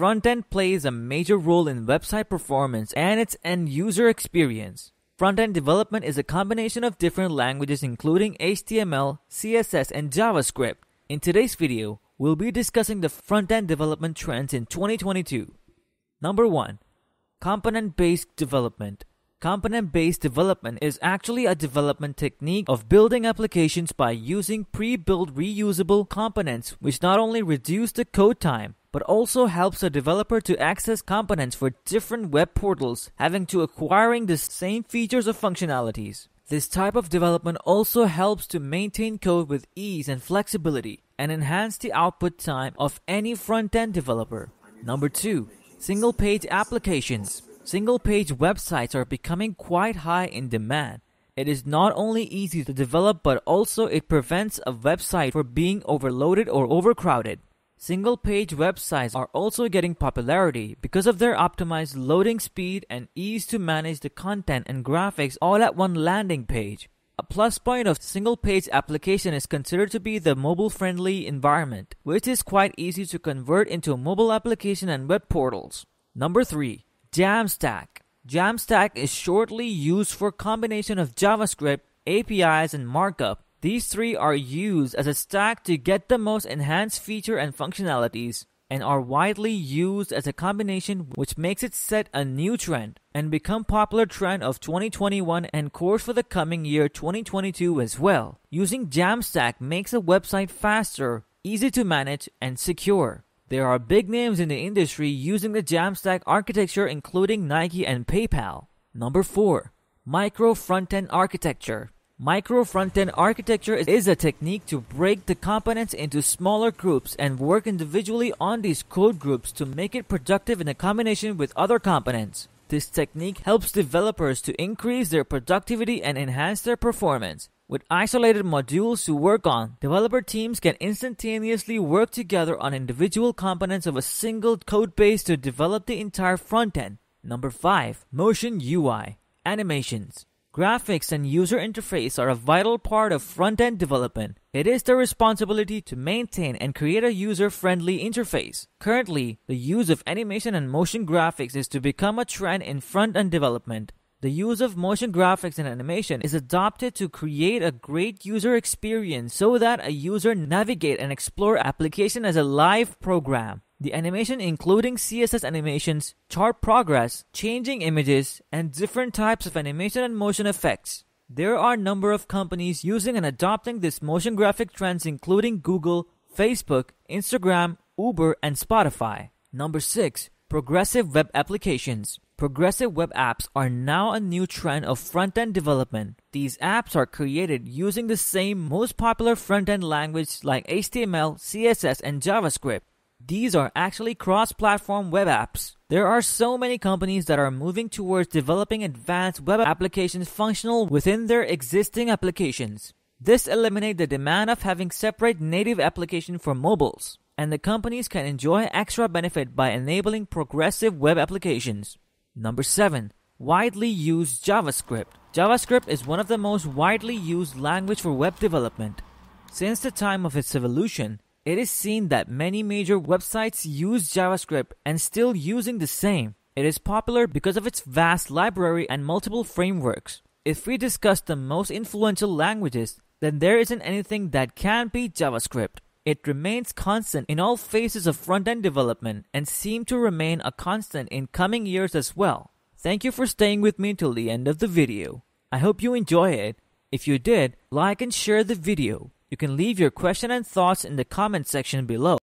front end plays a major role in website performance and its end user experience. Front end development is a combination of different languages including HTML, CSS, and JavaScript. In today's video, we'll be discussing the front end development trends in 2022. Number 1 Component based development. Component based development is actually a development technique of building applications by using pre built reusable components, which not only reduce the code time but also helps a developer to access components for different web portals, having to acquiring the same features or functionalities. This type of development also helps to maintain code with ease and flexibility and enhance the output time of any front end developer. Number 2. Single page applications. Single page websites are becoming quite high in demand. It is not only easy to develop, but also it prevents a website from being overloaded or overcrowded. Single page websites are also getting popularity because of their optimized loading speed and ease to manage the content and graphics all at one landing page. A plus point of single page application is considered to be the mobile friendly environment, which is quite easy to convert into a mobile application and web portals. Number 3. Jamstack. Jamstack is shortly used for combination of JavaScript, APIs, and markup. These three are used as a stack to get the most enhanced feature and functionalities and are widely used as a combination which makes it set a new trend and become popular trend of 2021 and course for the coming year 2022 as well. Using Jamstack makes a website faster, easy to manage, and secure. There are big names in the industry using the Jamstack architecture, including Nike and PayPal. Number 4. Micro Frontend Architecture. Micro front-end architecture is a technique to break the components into smaller groups and work individually on these code groups to make it productive in a combination with other components. This technique helps developers to increase their productivity and enhance their performance. With isolated modules to work on, developer teams can instantaneously work together on individual components of a single code base to develop the entire front end. Number 5. Motion UI Animations Graphics and user interface are a vital part of front end development. It is the responsibility to maintain and create a user friendly interface. Currently, the use of animation and motion graphics is to become a trend in front end development. The use of motion graphics and animation is adopted to create a great user experience so that a user navigate and explore application as a live program. The animation including CSS animations, chart progress, changing images, and different types of animation and motion effects. There are a number of companies using and adopting this motion graphic trends including Google, Facebook, Instagram, Uber, and Spotify. Number 6. Progressive web applications. Progressive web apps are now a new trend of front end development. These apps are created using the same most popular front end language like HTML, CSS, and JavaScript. These are actually cross platform web apps. There are so many companies that are moving towards developing advanced web applications functional within their existing applications. This eliminates the demand of having separate native application for mobiles, and the companies can enjoy extra benefit by enabling progressive web applications. Number 7. Widely used JavaScript. JavaScript is one of the most widely used language for web development. Since the time of its evolution, it is seen that many major websites use JavaScript and still using the same. It is popular because of its vast library and multiple frameworks. If we discuss the most influential languages, then there isn't anything that can beat JavaScript. It remains constant in all phases of front end development and seem to remain a constant in coming years as well. Thank you for staying with me till the end of the video. I hope you enjoy it. If you did, like and share the video. You can leave your question and thoughts in the comment section below.